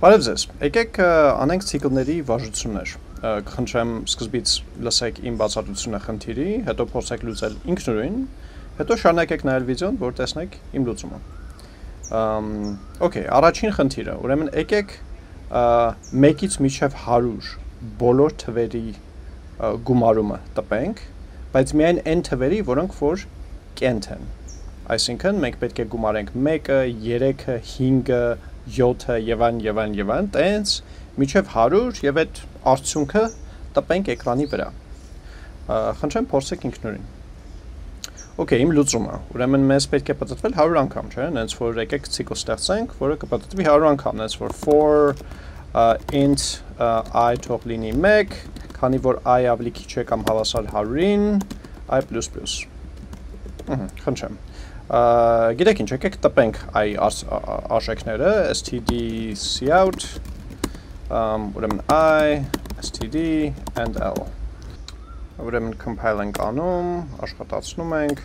Բարև ձեզ։ Եկեք անենք ցիկլների վարժություններ։ Կխնդրեմ սկզբից լսեք իմ բացատրությունը խնդիրի, հետո փորձեք լուծել ինքնուրույն, հետո շարունակեք նայել վիդեոն, որ տեսնեք իմ լուծումը։ Ամ, օքեյ, առաջին խնդիրը, ուրեմն եկեք 1-ից մինչև 100 բոլոր թվերի գումարումը տպենք, բայց միայն այն թվերի, որոնք որ կենտ են։ Այսինքն մենք պետք է գումարենք 1-ը, 3-ը, 5-ը, 7-ը եւ այն եւ այն եւ այն, տենց միջև 100 եւ այդ արդյունքը տպենք էկրանի վրա։ Խնդրեմ փորձեք ինքնուրույն։ Okay, իմ լուծումը։ Ուրեմն մեզ պետք է պատտվել 100 անգամ, չէ՞, հենց որ եկեք ցիկլ ստեղծենք, որը կպատտվի 100 անգամ, հենց որ for uh, int uh, i թող լինի 1, քանի որ i ավելի քիչ է կամ հավասար 100-ին, i++։ Ահա, խնդրեմ գիտեք ինչ, եկեք տպենք այ արժեքները std cout um, ուրեմն i std and l ուրեմն compile ենք անում, աշխատացնում ենք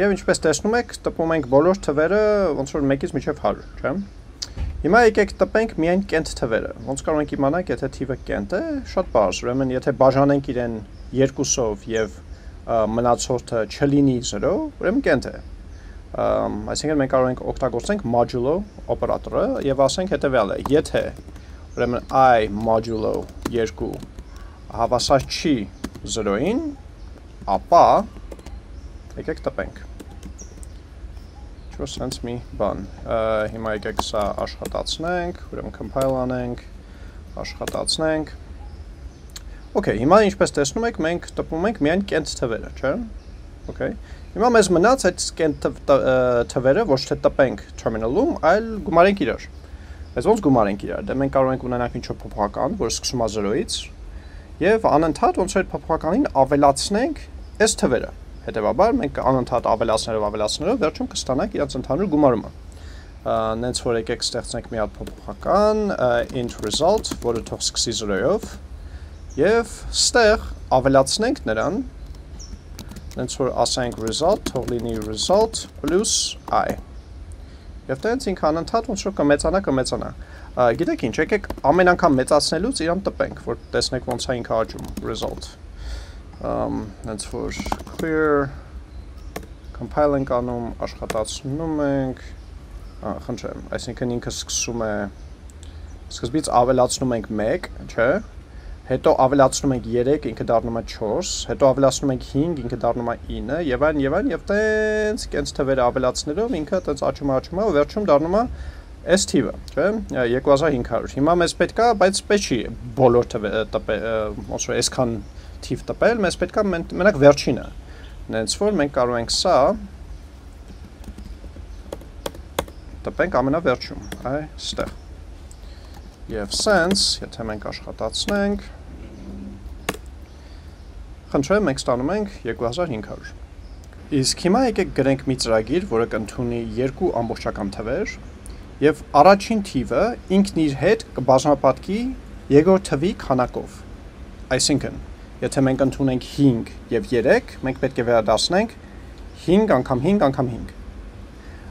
եւ ինչպես տեսնում եք, տպում ենք բոլոր թվերը ոնց որ 1-ից մինչև 100, չէ՞։ Հիմա եկեք տպենք միայն կենտ թվերը։ Ոնց կարող ենք իմանալ, եթե թիվը կենտ է, շատ բարձ, ուրեմն եթե բաժանենք իրեն երկուսով եւ մնացորդը չլինի 0, ուրեմն կենտ է։ Այսինքն մենք կարող ենք օգտագործենք modulo օպերատորը եւ ասենք հետեւյալը. եթե ուրեմն i modulo 2 հավասար չի 0-ին, ապա եկեք տպենք։ Չէ՞ sense մի բան։ Հիմա եկեք սա աշխատացնենք, ուրեմն compile անենք, աշխատացնենք Okay, հիմա ինչպես տեսնում եք, մենք տպում ենք միայն կենտ թվերը, չէ՞։ Okay։ Հիմա մեզ մնաց այդ կենտ թվերը ոչ թե տպենք terminal-ում, այլ գումարենք իրար։ Բայց ոնց գումարենք իրար։ Դե մենք կարող ենք ունենալ ինչ-որ փոփոխական, որը սկսում է 0-ից, եւ անընդհատ ոնց որ փոփոխականին ավելացնենք այս թվերը։ Հետևաբար մենք անընդհատ ավելացնելով ավելացնելով վերջում կստանանք իրաց ընդհանուր գումարումը նենց որ եկեք ստեղծենք մի հատ փոփոխական int result, որը թող սկսի 0-ով, Եվ ստեղ ավելացնենք նրան, նենց որ ասենք result, թող լինի result plus i։ Եվ տենց ինք անընդհատ ոնց որ կմեծանա, կմեծանա։ Գիտեք ինչ, եկեք ամեն անգամ մեծացնելուց իրան տպենք, որ տեսնեք ոնց է ինքը աճում result։ նենց որ clear compile ենք անում, աշխատացնում ենք, խնդրեմ, այսինքն ինքը սկսում է սկզբից ավելացնում ենք 1, չէ՞ հետո ավելացնում ենք 3, ինքը դառնում է 4, հետո ավելացնում ենք 5, ինքը դառնում է 9 եւ այն եւ այն եւ տենց կենց թվերը ավելացնելով ինքը տենց աճում աճում է ու վերջում դառնում է S թիվը, չէ՞, 2500։ Հիմա մեզ պետքա, բայց պետք չի բոլոր թվերը ոնց որ այսքան թիվ տպել, մեզ պետքա մենակ վերջինը։ Նենց որ մենք կարող ենք սա տպենք ամենավերջում, այ, ստեղ։ Եվ sense, եթե մենք աշխատացնենք, Խնդրեմ, մենք ստանում ենք 2500։ Իսկ հիմա եկեք գրենք մի ծրագիր, որը կընդունի երկու ամբողջական թվեր, եւ առաջին թիվը ինքն իր հետ կբազմապատկի երկրորդ թվի քանակով։ Այսինքն, եթե մենք ընդունենք 5 եւ 3, մենք պետք է վերադասնենք 5 անգամ 5 անգամ 5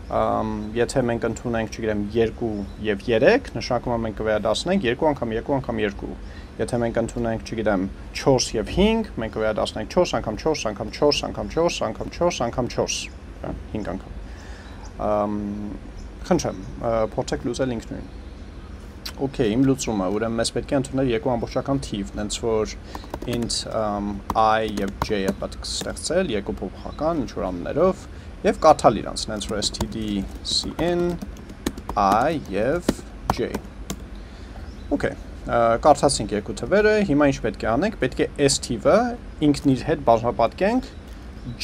ամ եթե մենք ընդունենք, չգիտեմ, 2 եւ 3, նշանակում է մենք կվերադասնենք 2 անգամ 2 անգամ 2 Եթե մենք ընդունենք, չգիտեմ, 4 եւ 5, մենք վերադասնենք 4 անգամ 4 անգամ 4 անգամ 4 անգամ 4 անգամ 4, հա, 5 անգամ։ Ամ խնդրեմ, փորձեք լուծել ինքնուրույն։ Okay, իմ լուծումը, ուրեմն մեզ պետք է ընդունել երկու ամբողջական թիվ, նենց որ int um, i եւ j-ը պետք ստեղծել երկու փոփոխական ինչ որ անուններով եւ կարդալ իրանց, նենց որ std cin i եւ j։ Okay, կարդացինք երկու թվերը, հիմա ինչ պետք է անենք, պետք է S թիվը ինքն իր հետ բազմապատկենք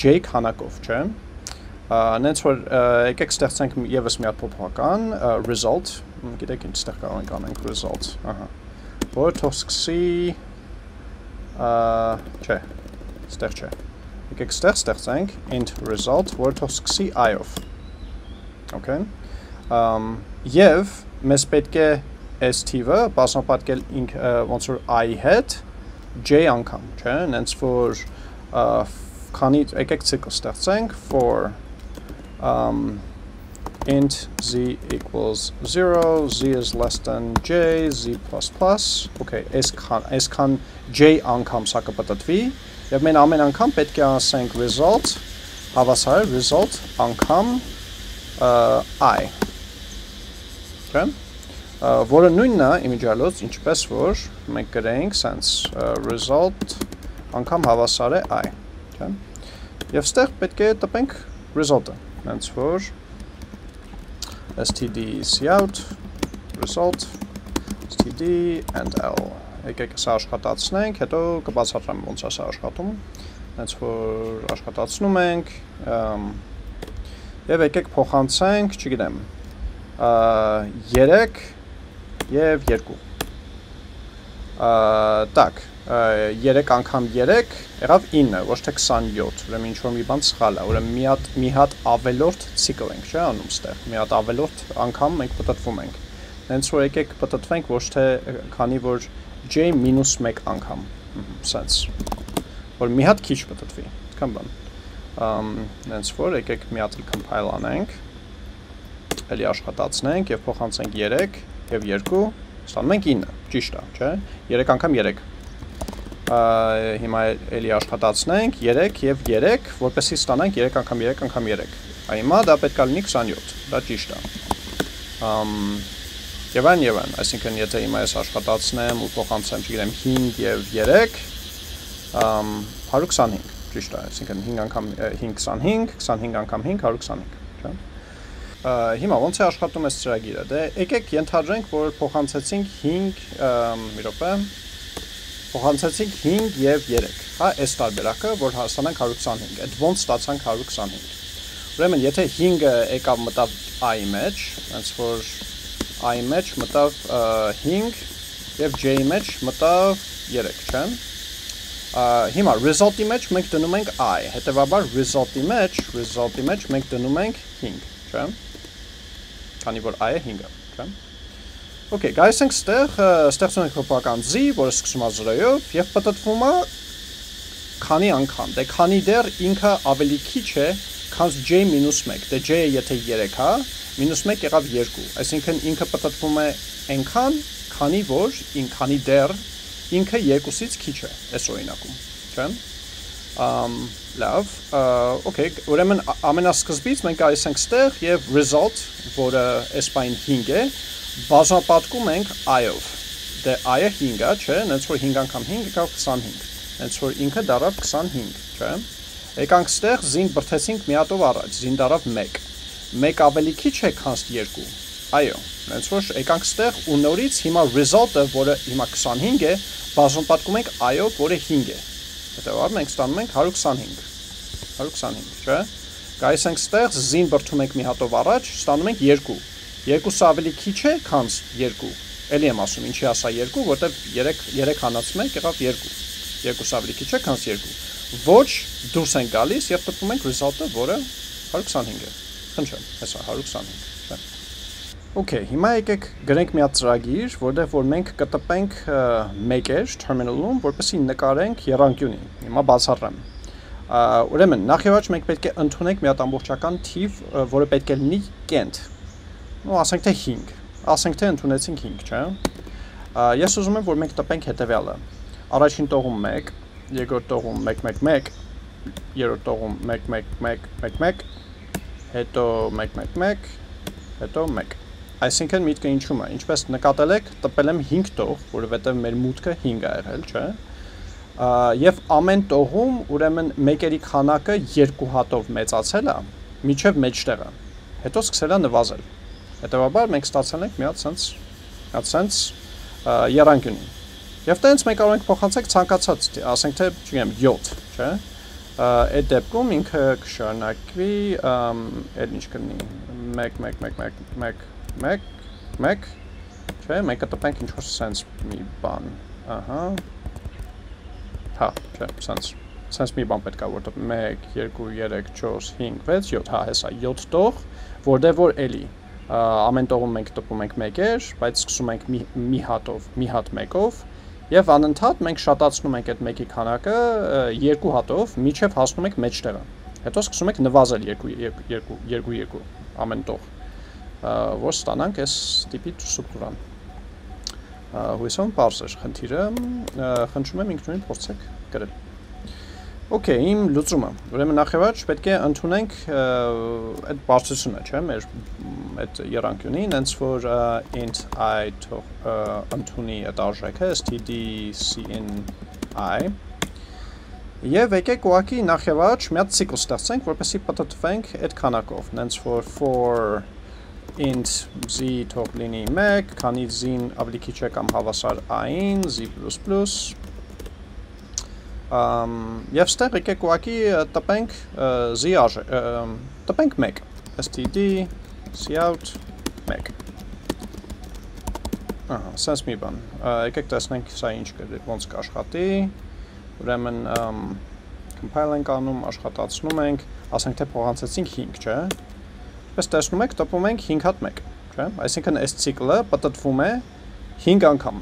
J քանակով, չէ՞։ Նենց որ եկեք ստեղծենք եւս մի հատ փոփոխական result, գիտեք ինչ ստեղ կարող ենք անենք result, ահա։ Որ թող սկսի չէ, ստեղ չէ։ Եկեք ստեղ ստեղծենք int result, որ թող սկսի i-ով։ Okay։ Ամ եւ մեզ պետք է S թիվը բազմապատկել ինք ոնց որ i հետ j անգամ, չէ՞, նենց որ քանի եկեք ցիկլ ստեղծենք for um int z equals 0, z is less than j, z++, okay, այսքան, այսքան j անգամ սա կպտտվի, եւ մենք ամեն անգամ պետք է ասենք result, հավասար result անգամ i, okay? Որը նույնն է իմիջալոց, ինչպես որ մենք գրենք sense result անգամ հավասար է i, okay? Եվ ստեղ պետք է տպենք result-ը, հենց որ std cout result std and l եկեք սա աշխատացնենք, հետո կբացատրեմ ոնց է սա աշխատում։ Հենց որ աշխատացնում ենք, եւ եկեք փոխանցենք, չգիտեմ, 3 եւ 2 տակ 3 անգամ 3 եղավ 9, ոչ թե 27, ուրեմն ինչ որ մի բան սխալ է, ուրեմն մի հատ մի հատ ավելորդ ցիկլ ենք, չէ՞, անում ստեղ։ Մի հատ ավելորդ անգամ մենք պատտվում ենք։ Հենց որ եկեք պատտվենք ոչ թե քանի որ j -1 անգամ, sense։ Որ մի հատ քիչ պատտվի, այդքան բան։ Ամ հենց որ եկեք մի հատ compile անենք։ Էլի աշխատացնենք եւ փոխանցենք 3 եւ 2, ստանում ենք 9, ճիշտ է, չէ՞։ 3 անգամ 3 հիմա էլի աշխատացնենք 3 եւ 3, որպեսզի ստանանք 3 անգամ 3 անգամ 3։ Հիմա դա պետք է լինի 27, դա ճիշտ է։ Ամ եւ այն եւ այն, այսինքն եթե հիմա ես աշխատացնեմ ու փոխանցեմ, չգիտեմ 5 եւ 3, ամ 125, ճիշտ է, այսինքն 5 անգամ 5 25, 25 անգամ 5 125, չէ՞։ Հիմա ոնց է աշխատում այս ծրագիրը։ Դե եկեք ենթադրենք, որ փոխանցեցինք 5 մի րոպե փոխանցեցինք 5 եւ 3, հա, այս տարբերակը, որ հասանանք 125, այդ ոնց ստացանք 125։ Ուրեմն, եթե 5-ը եկավ մտավ i-ի մեջ, հենց որ i-ի մեջ մտավ 5 եւ j-ի մեջ մտավ 3, չէ՞։ Հիմա result-ի մեջ մենք դնում ենք i, հետեւաբար result-ի մեջ, result-ի մեջ մենք դնում ենք 5, չէ՞։ Քանի որ i-ը 5-ը, չէ՞։ Okay, guys, ենք ստեղ ստեղծում ենք հոպական z, որը սկսում է 0-ով եւ պատտվում է քանի անգամ։ Դե քանի դեռ ինքը ավելի քիչ է, քան j-1, դե j-ը եթե 3 է, -1 եղավ 2։ Այսինքն ինքը պատտվում է այնքան, քանի որ ին քանի դեռ ինքը 2-ից քիչ է, այս օրինակում, չէ՞։ Ամ լավ, okay, ուրեմն ամենասկզբից մենք այս ենք ստեղ եւ result, որը բան 5 է, բաժանապատկում ենք i-ով։ Դե i-ը 5 է, չէ, հենց որ 5 անգամ 5 եկավ 25։ Հենց որ ինքը դարավ 25, չէ։ Եկանք ստեղ զին բրթեցինք մի հատով առաջ, զին դարավ 1։ 1 ավելի քիչ է, քան 2։ Այո, հենց որ եկանք ստեղ ու նորից հիմա result-ը, որը հիմա 25 է, բաժանապատկում ենք i-ով, որը 5 է։ Հետևաբար մենք ստանում ենք 125։ 125, չէ։ Գայս ենք ստեղ զին բրթում ենք մի հատով առաջ, ստանում ենք 2 2-ը ավելի քիչ է, քան 2։ Էլի եմ ասում, ինչի ասա 2, որտեվ 3 3 հանած 1 եղավ 2։ 2-ը ավելի քիչ է, քան 2։ Ոչ դուրս են գալիս եւ տպում ենք result-ը, որը 125 է։ Խնդրեմ, հեսա 125, չէ։ Okay, հիմա եկեք գրենք մի հատ ծրագիր, որտեղ որ մենք կտպենք մեկ-էր terminal-ում, որպեսզի նկարենք երանգյունին։ Հիմա բացառեմ։ Ուրեմն, նախ եւ առաջ մենք պետք է ընդունենք մի հատ ամբողջական թիվ, որը պետք է լինի կենտ, ու ասենք թե 5, ասենք թե ընդունեցինք 5, չէ։ Ես ուզում եմ, որ մենք տպենք հետևյալը։ Առաջին տողում 1, երկրորդ տողում 1 1 1, երրորդ տողում 1 1 1 1 1, հետո 1 1 1, հետո 1։ Այսինքն միտքը ինչու՞մ է։ Ինչպես նկատել եք, տպել եմ 5 տող, որովհետև մեր մուտքը 5 է եղել, չէ։ Եվ ամեն տողում ուրեմն մեկերի քանակը 2 հատով մեծացել է, միջև մեջտեղը։ Հետո սկսել է նվազել։ Հետևաբար մենք ստացել ենք մի հատ sense, հատ sense երանգյունի։ Եվ տենց մենք կարող ենք փոխանցենք ցանկացած, ասենք թե, չգիտեմ, 7, չէ՞։ Այդ դեպքում ինքը կշարունակվի, այդ ինչ կլինի 1 1 1 1 1 1 1 չէ, մենք կտպենք ինչ որ sense մի բան։ Ահա։ Հա, չէ, sense sense մի բան պետք է որ 1 2 3 4 5 6 7, հա, հեսա 7 տող, որտեղ որ էլի ամեն տողում մենք տպում ենք մեկեր, բայց սկսում ենք մի, մի հատով, մի հատ մեկով եւ անընդհատ մենք շատացնում ենք այդ մեկի քանակը երկու հատով, միջև հասնում ենք մեջտեղը։ Հետո սկսում ենք նվազել 2 2 2 2 ամեն տող։ որ ստանանք այս տիպի ստրուկտուրան։ Հույսով բարձ էր խնդիրը, խնդրում եմ ինքնուրույն փորձեք գրել։ Okay, իմ լուծումը։ Ուրեմն նախևաճ պետք է ընդունենք այդ բարձրությունը, չէ՞, մեր այդ երանգյունին, հենց որ int i թող ընդունի այդ արժեքը std cin i Եվ եկեք ուղակի նախևաճ մի հատ ցիկլ ստեղծենք, որպեսզի պատտվենք այդ քանակով, հենց որ for int z թող լինի 1, քանի z-ին ավելի քիչ է կամ հավասար i-ին, z++, Եվ ստեղ եկեք ուղակի տպենք z արժե, տպենք 1, std cout 1։ Ահա, sense մի բան։ Եկեք տեսնենք սա ինչ ոնց կաշխատի։ Ուրեմն compile ենք անում, աշխատացնում ենք, ասենք թե փոխանցեցինք 5, չէ՞։ Պես տեսնում եք, տպում ենք 5 հատ 1, չէ՞։ Այսինքն այս ցիկլը պատտվում է 5 անգամ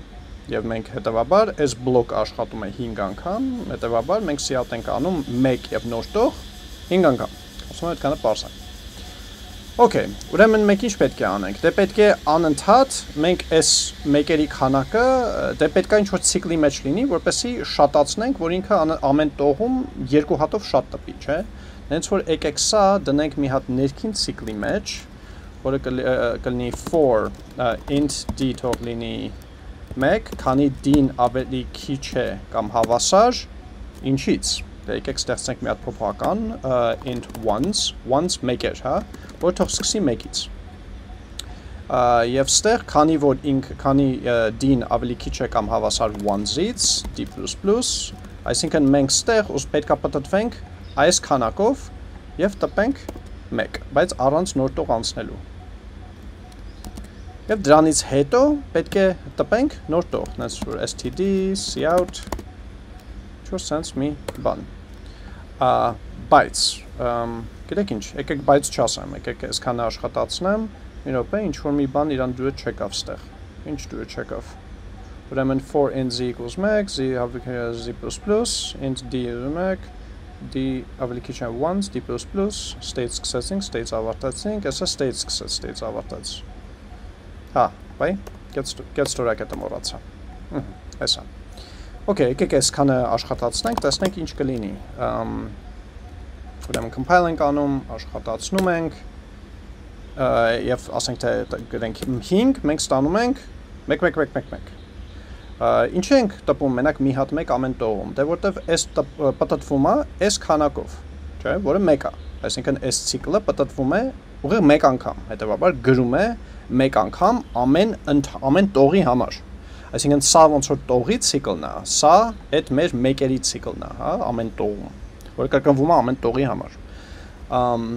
եւ մենք հետեւաբար այս բլոկ աշխատում է 5 անգամ, հետեւաբար մենք սիատ ենք անում 1 եւ նոր տող 5 անգամ։ Ասում եմ այդքանը է։ Okay, ուրեմն մենք ինչ պետք է անենք։ Դե պետք է անընդհատ մենք այս մեկերի քանակը դե պետք է ինչ-որ ցիկլի մեջ լինի, որպեսզի շատացնենք, որ ինքը ամեն տողում երկու հատով շատ տպի, չէ՞։ Հենց որ եկեք սա դնենք մի հատ ներքին ցիկլի մեջ, որը կլինի for int d թող լինի 1, քանի d-ն ավելի քիչ է կամ հավասար, ինչից։ Դե եկեք ստեղծենք մի հատ փոփոխական int once, once 1 էր, հա, որ թող սկսի 1-ից։ Եվ ստեղ, քանի որ ինք, քանի d-ն ավելի քիչ է կամ հավասար 1-ից, d++, այսինքն մենք ստեղ ուս պետքա պատտվենք այս քանակով եւ տպենք 1, բայց առանց նոր տող անցնելու։ Եվ դրանից հետո պետք է տպենք նոր տող, նենց որ std, cout, չոր սենց մի բան։ Բայց, գիտեք ինչ, եկեք բայց չասեմ, եկեք այսքանը աշխատացնեմ, մի րոպե, ինչ որ մի բան իրան դուրը չեկավ ստեղ։ Ինչ դուրը չեկավ։ Ուրեմն for int z equals 1, z z++, int d 1, քիչ է 1, d++, state սկսեցինք, states ավարտեցինք, այսա state սկսեց, states ավարտեց։ Հա, բայ, կետ ստորակետը մորացա։ Այսա։ Okay, եկեք այսքանը աշխատացնենք, տեսնենք ինչ կլինի։ Ուրեմն compile ենք անում, աշխատացնում ենք, եւ ասենք թե գրենք 5, մենք ստանում ենք 1 1 1 1 1 Ինչ ենք տպում մենակ մի հատ 1 ամեն տողում, դե որտեվ այս պատտվում է այս քանակով, չէ, որը 1 է։ Այսինքն այս ցիկլը պատտվում է ուղիղ 1 անգամ, հետեւաբար գրում է մեկ անգամ ամեն ամեն տողի համար։ Այսինքն սա ոնց որ տողի ցիկլն է, սա այդ մեր մեկերի ցիկլն է, հա, ամեն տողում, որը կրկնվում է ամեն տողի համար։ Ամ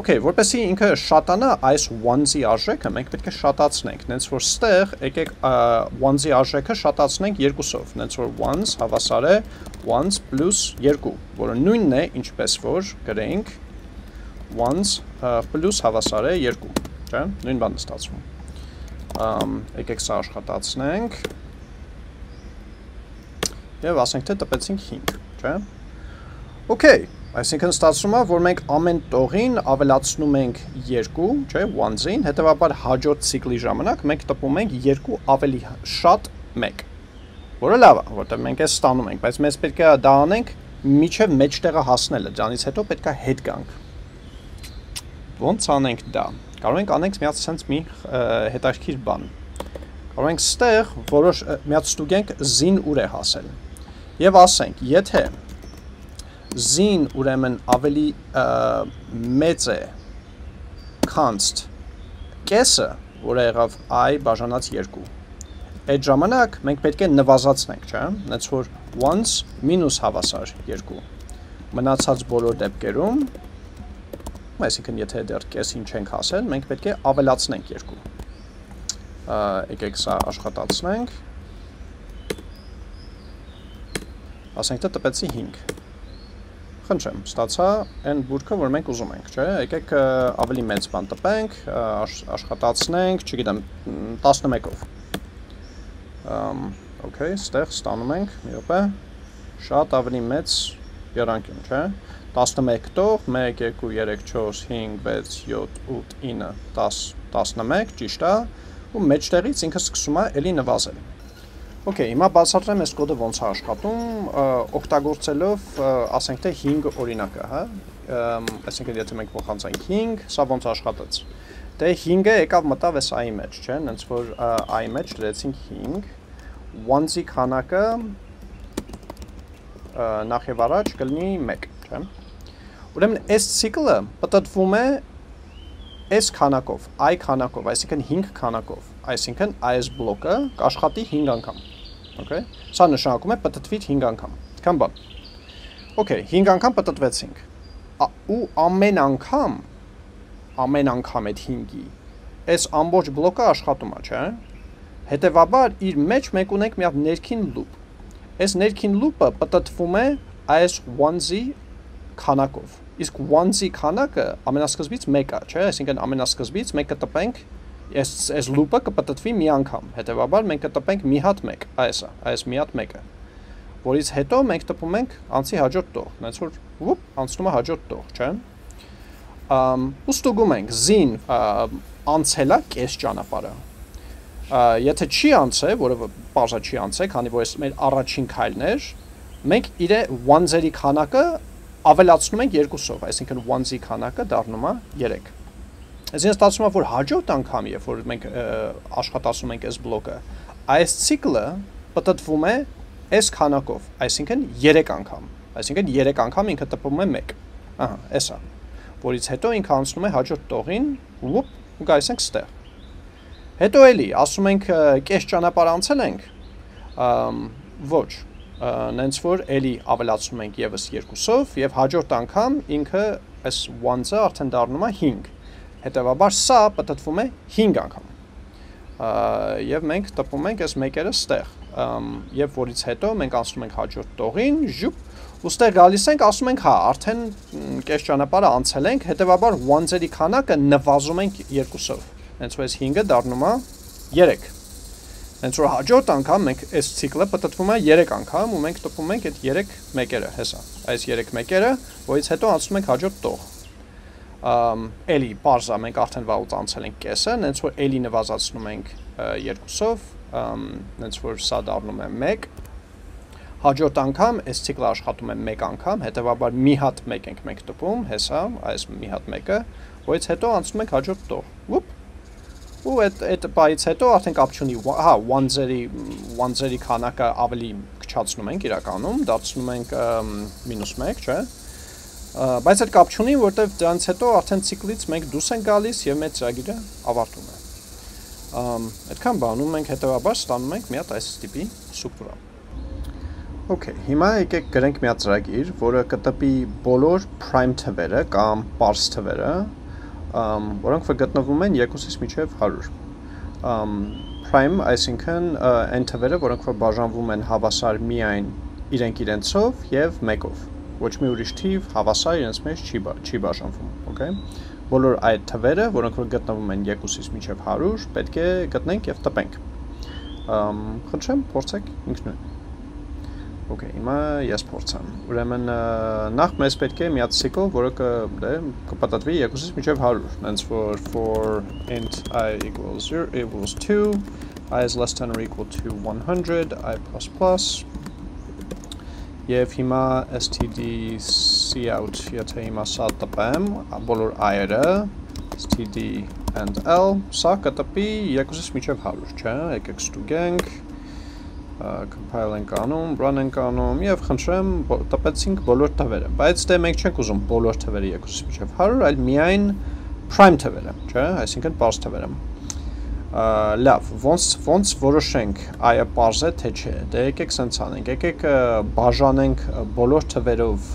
Okay, որպեսզի ինքը շատանա այս ones-ի արժեքը, մենք պետք է շատացնենք, նենց որ ստեղ եկեք ones-ի արժեքը շատացնենք երկուսով, նենց որ ones հավասար է ones plus 2, որը նույնն է, ինչպես որ գրենք ones plus հավասար է 2 չէ, նույն բանն ստացվում։ Ամ եկեք սա աշխատացնենք։ Եվ ասենք թե տպեցինք 5, չէ։ Okay, այսինքն ստացվում է, որ մենք ամեն տողին ավելացնում ենք 2, չէ, ones-ին, հետեւաբար հաջորդ ցիկլի ժամանակ մենք տպում ենք 2 ավելի շատ 1 որը լավ է, որտեղ մենք էս ստանում ենք, բայց մեզ պետք է դա անենք միջև մեջտեղը հասնելը, դրանից հետո պետք է հետ գանք։ Ոնց անենք դա կարող ենք անենք մի հատ sense մի հետաքրքիր բան։ Կարող ենք ստեղ որոշ մի հատ ստուգենք z-ին ուր է հասել։ Եվ ասենք, եթե z-ին ուրեմն ավելի մեծ է const կեսը, որը եղավ i բաժանած 2 այդ ժամանակ մենք պետք է նվազացնենք, չէ՞, այնց որ once minus հավասար 2։ Մնացած բոլոր դեպքերում այսինքն եթե դեռ կեսին չենք հասել, մենք պետք է ավելացնենք երկու։ Եկեք սա աշխատացնենք։ Ասենք թե տպեցի 5։ Խնդրեմ, ստացա այն բուրգը, որ մենք ուզում ենք, չէ՞։ Եկեք ավելի մեծ բան տպենք, աշխատացնենք, չգիտեմ, 11-ով։ Ամ, okay, ստեղ ստանում ենք, մի րոպե։ Շատ ավելի մեծ երանգյուն, չէ՞։ 11 տող 1 2 3 4 5 6 7 8 9 10 11 ճիշտ է ու մեջտեղից ինքը սկսում է էլի նվազել Okay, հիմա բացատրեմ այս կոդը ոնց է աշխատում, օգտագործելով, ասենք թե 5 օրինակը, հա։ Այսինքն եթե մենք փոխանցենք 5, սա ոնց աշխատեց։ Դե 5-ը եկավ մտավ այս i-ի մեջ, չէ՞, հենց որ i-ի մեջ դրեցինք 5, ones-ի քանակը նախ եւ առաջ կլինի 1, չէ՞։ Ուրեմն այս ցիկլը պատտվում է այս քանակով, i քանակով, այսինքն 5 քանակով, այսինքն այս բլոկը կաշխատի 5 անգամ։ Okay։ Սա նշանակում է պատտվի 5 անգամ։ Այդքան բան։ Okay, 5 անգամ պատտվեցինք։ Ու ամեն անգամ ամեն անգամ այդ 5-ի այս ամբողջ բլոկը աշխատում է, չէ՞։ Հետևաբար իր մեջ մենք ունենք մի հատ ներքին loop։ Այս ներքին loop-ը պատտվում է այս ones-ի քանակով. Իսկ once-ի քանակը ամենասկզբից 1 է, չէ՞, այսինքն ամենասկզբից մենք կտպենք այս այս loop-ը կպտտվի մի անգամ։ Հետևաբար մենք կտպենք մի հատ 1, այս է, այս մի հատ 1-ը։ Որից հետո մենք տպում ենք անցի հաջորդ տող, հենց որ ոպ անցնում է հաջորդ տող, չէ՞։ Ամ ու ստուգում ենք zin անցելա կես ճանապարհը։ Եթե չի անցե, որը բարձա չի անցե, քանի որ այս մեր առաջին քայլն էր, մենք իր one-երի քանակը ավելացնում ենք երկուսով, այսինքն ones-ի քանակը դառնում է 3։ Այսինքն ստացվում է, որ հաջորդ անգամ, երբ որ մենք աշխատացնում ենք այս բլոկը, այս ցիկլը պատտվում է այս քանակով, այսինքն 3 անգամ։ Այսինքն 3 անգամ ինքը տպվում է 1։ Ահա, էսա։ Որից հետո ինքը անցնում է հաջորդ տողին, ուպ, ու գայս ենք ստեղ։ Հետո էլի, ասում ենք կես ճանապարհ անցել ենք, ոչ, նենց որ էլի ավելացնում ենք եւս երկուսով եւ հաջորդ անգամ ինքը այս one-ը արդեն դառնում է 5։ Հետևաբար սա պատտվում է 5 անգամ։ Եվ մենք տպում ենք այս մեկերը ստեղ։ Եվ որից հետո մենք անցնում ենք հաջորդ տողին, ժուպ ու ստեղ գալիս ենք, ասում ենք, հա, արդեն կես ճանապարհը անցել ենք, հետևաբար one-երի քանակը նվազում ենք երկուսով։ Հենց որ այս 5-ը դառնում է 3 Հենց որ հաջորդ անգամ մենք այս ցիկլը պատտվում է 3 անգամ ու մենք տպում ենք այդ 3 մեկերը, հեսա։ Այս 3 մեկերը, որից հետո անցնում ենք հաջորդ տող։ էլի բարձա մենք արդեն վաղուց անցել ենք կեսը, հենց որ էլի նվազացնում ենք երկուսով, ամ հենց որ սա դառնում է 1 Հաջորդ անգամ այս ցիկլը աշխատում է 1 անգամ, հետեւաբար մի հատ 1 ենք մենք տպում, հեսա, այս մի հատ 1-ը, որից հետո անցնում ենք հաջորդ տող։ Ուպ ու այդ այդ բայից հետո արդեն կապ չունի հա one-երի one-երի քանակը ավելի քչացնում ենք իրականում դարձնում ենք -1 չէ բայց այդ կապ չունի որտեվ դրանից հետո արդեն ցիկլից մենք դուրս ենք գալիս եւ մեր ծրագիրը ավարտում ըմ այդքան բանում մենք հետեւաբար ստանում ենք մի հատ այս տիպի սուպրա Okay, հիմա եկեք գրենք մի հատ ծրագիր, որը կտպի բոլոր prime թվերը կամ parse թվերը որոնք որ գտնվում են 2-ից մինչև 100 prime, այսինքն այն թվերը, որոնք որ բաժանվում են հավասար միայն իրենք իրենցով եւ մեկով։ Ոչ մի ուրիշ թիվ հավասար իրենց մեջ չի չի բաժանվում, okay։ Բոլոր այդ թվերը, որոնք որ գտնվում են 2-ից մինչև 100, պետք է գտնենք եւ տպենք։ Ամ խնդրեմ, փորձեք ինքնուրույն Okay, հիմա ես փորձեմ։ Ուրեմն նախ մեզ պետք է մի հատ ցիկլ, որը կը դե կպատատվի 2-ից մինչև 100, հենց որ for int i equals 0 equals 2, i is less than or equal to 100, i++, Եվ հիմա std cout, եթե հիմա սա տպեմ, բոլոր i-երը, std and l, սա կտպի 2-ից մինչև 100, չէ, եկեք ստուգենք, compile ենք անում, run ենք անում եւ խնդրեմ տպեցինք բոլոր թվերը, բայց դե մենք չենք ուզում բոլոր թվերը 2-ից մինչև 100, այլ միայն prime թվերը, չէ, այսինքն parse թվերը։ Լավ, ոնց ոնց որոշենք այը parse է թե չէ։ Դե եկեք սենց անենք, եկեք բաժանենք բոլոր թվերով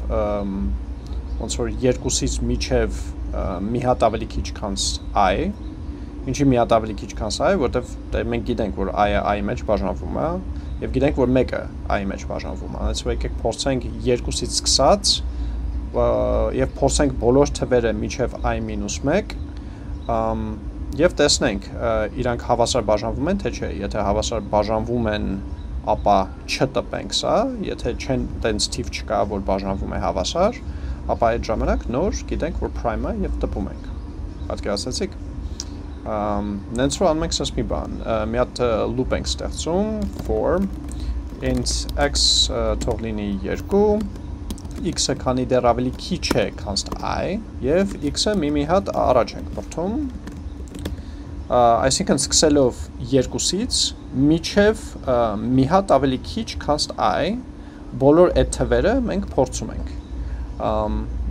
ոնց որ 2-ից միջև մի հատ ավելի քիչ քան i, ինչի մի հատ ավելի քիչ քան i, որտեվ դե մենք գիտենք, որ i-ը i մեջ բաժանվում է, եւ գիտենք, որ մեկը i մեջ բաժանվում է։ Այսինքն եկեք փորձենք 2-ից սկսած եւ փորձենք բոլոր թվերը միջև i-1 ըմ եւ տեսնենք իրանք հավասար բաժանվում են թե չէ։ Եթե հավասար բաժանվում են, ապա չտպենք սա, եթե չեն տենց թիվ չկա, որ բաժանվում է հավասար, ապա այդ ժամանակ նոր գիտենք, որ prime-ը եւ տպում ենք։ Պատկերացեցիք։ նենց որ անում ենք sense մի բան, մի հատ loop ենք ստեղծում for int x թող լինի 2 x-ը քանի դեռ ավելի քիչ է, քան i եւ x-ը մի-մի հատ առաջ ենք բրթում այսինքն սկսելով երկուսից միջև մի հատ ավելի քիչ քան i բոլոր այդ թվերը մենք փորձում ենք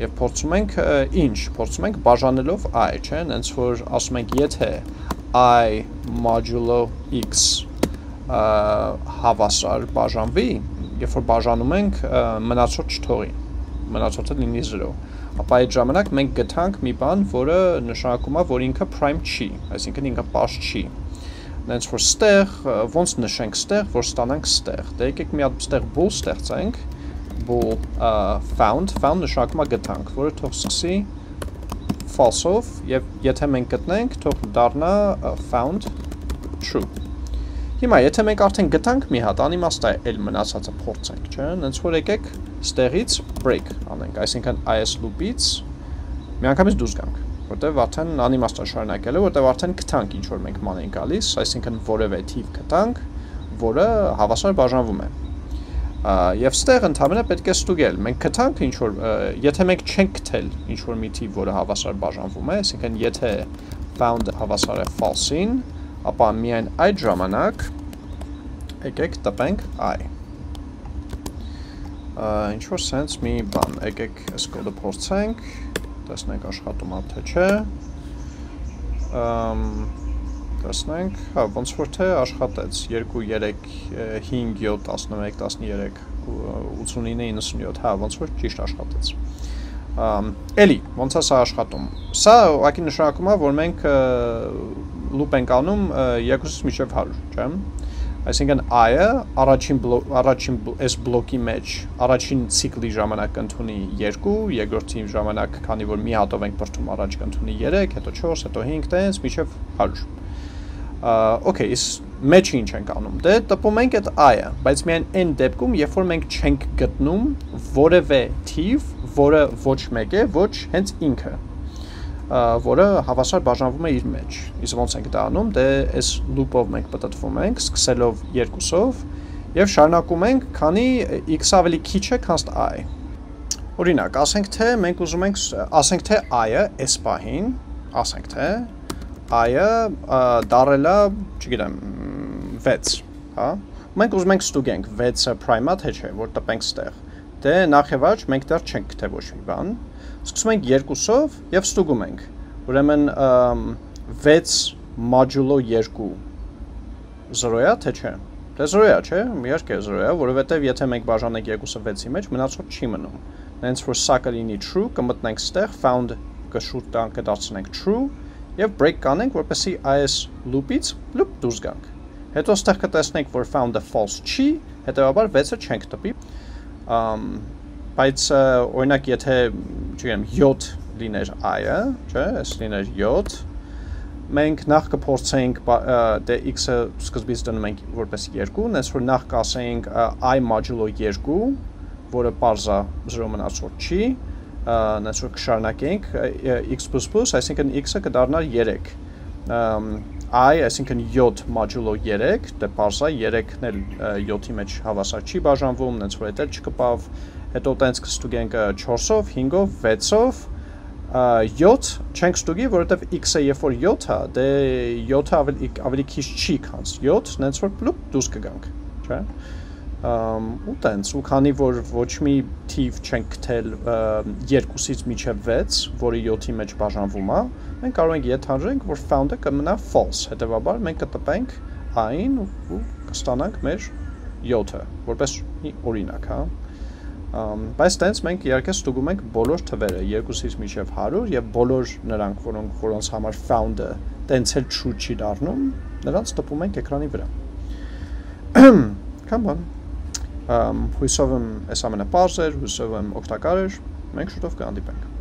եւ փորձում ենք ինչ փորձում ենք բաժանելով i չէ հենց որ ասում ենք եթե i modulo x հավասար բաժանվի երբ որ բաժանում ենք մնացած չթողի մնացածը լինի 0 ապա այդ ժամանակ մենք գտանք մի բան, որը նշանակում է, որ ինքը prime չի, այսինքն ինքը պարզ չի։ Նենց որ ստեղ, ոնց նշենք ստեղ, որ ստանանք ստեղ։ Դե եկեք մի հատ ստեղ bool ստեղծենք, bool found, found նշանակում է գտանք, որը թող սկսի false-ով եւ եթե մենք գտնենք, թող դառնա found true։ Հիմա եթե մենք արդեն գտանք մի հատ, անիմաստ է էլ մնացածը փորձենք, չէ՞։ Նենց որ եկեք ստեղից break անենք, այսինքն is loop-ից միանգամից դուրս գանք, որտեղ արդեն անիմաստը շարունակել է, որտեղ արդեն գտանք ինչ որ մենք ման ենք գալիս, այսինքն որևէ թիվ գտանք, որը հավասար բաժանվում է։ Եվ ստեղ ընդհանրապես պետք է ստուգել։ Մենք գտանք ինչ որ եթե մենք չենք գտել ինչ որ մի թիվ, որը հավասար բաժանվում է, այսինքն եթե found հավասար է false-ին, ապա միայն այդ ժամանակ եկեք տպենք i ինչ որ sense մի բան, եկեք այս կոդը փորձենք, տեսնենք աշխատում է թե չէ։ Ամ տեսնենք, հա, ոնց որ թե աշխատեց 2 3 5 7 11 13 89 97, հա, ոնց որ ճիշտ աշխատեց։ Ամ էլի, ոնց է սա աշխատում։ Սա ուղղակի նշանակում է, որ մենք loop ենք անում 2-ից մինչև 100, չէ՞ Այսինքն i-ը առաջին առաջին այս բլոկի մեջ առաջին ցիկլի ժամանակ կընդունի 2, երկրորդի ժամանակ, քանի որ մի հատով ենք բրթում առաջ կընդունի 3, հետո 4, հետո 5, տենց մինչև 100։ Okay, is մեջը ինչ ենք անում։ Դե տպում ենք այդ i-ը, բայց միայն այն դեպքում, երբ որ մենք չենք գտնում որևէ թիվ, որը ոչ մեկ է, ոչ հենց ինքը որը հավասար բաժանվում է իր մեջ։ Իսկ ոնց ենք դա անում, դե այս loop-ով մենք պատտվում ենք, սկսելով երկուսով եւ շարունակում ենք, քանի x ավելի քիչ է, քան i։ Օրինակ, ասենք թե մենք ուզում ենք, ասենք թե i-ը այս պահին, ասենք թե i-ը դարելա, չգիտեմ, 6, հա։ Մենք ուզում ենք ստուգենք 6-ը prime-ա թե չէ, որ տպենք ստեղ։ Դե նախ եւ առաջ մենք դեռ չենք գտե ոչ մի բան սկսում ենք երկուսով եւ ստուգում ենք։ Ուրեմն 6 modulo 2 0-ա թե չէ։ Դե 0-ա, չէ՞։ Իհարկե 0-ա, որովհետեւ եթե մենք բաժանենք երկուսը 6-ի մեջ, մնացած չի մնում։ Հենց որ սա կլինի true, կմտնենք ստեղ found կշուտ տան կդարձնենք true եւ break կանենք, որպեսզի այս loop-ից loop դուրս գանք։ Հետո ստեղ կտեսնենք, որ found-ը false չի, հետեւաբար 6-ը չենք տպի։ Ամ բայց օրինակ եթե չգիտեմ 7 լիներ i-ը, չէ, այս լիներ 7 մենք նախ կփորձենք դե x-ը սկզբից դնում ենք որպես 2, նես որ նախ կասենք i modulo 2, որը parza 0 մնացող չի, որ կշարունակենք x++, այսինքն x-ը կդառնար 3 i, այսինքն 7 modulo 3, դե parza 3-ն էլ 7-ի մեջ հավասար չի բաժանվում, նենց որ դա չկպավ, հետո տենց կստուգենք 4-ով, 5-ով, 6-ով, 7 չենք ստուգի, որովհետև x-ը երբ որ 7-ա, դե 7-ը ավելի ավելի քիչ չի, քան 7, նենց որ պլուկ դուրս կգանք, չէ՞։ Ամ ու տենց, ու քանի որ ոչ մի թիվ չենք գտել 2-ից մինչև 6, որը 7-ի մեջ բաժանվում է, մենք կարող ենք եթանրենք, որ found-ը կմնա false, հետեւաբար մենք կտպենք այն ու կստանանք մեր 7-ը, որպես օրինակ, հա բայց տենց մենք իհարկե ստուգում ենք բոլոր թվերը 2-ից մինչև 100 եւ բոլոր նրանք, որոնք որոնց համար found-ը տենց էլ true չի դառնում, նրանց տպում ենք էկրանի վրա։ Come on։ Ամ հույսով եմ այս ամենը པարզ էր, հույսով եմ օգտակար էր։ Մենք շուտով կհանդիպենք։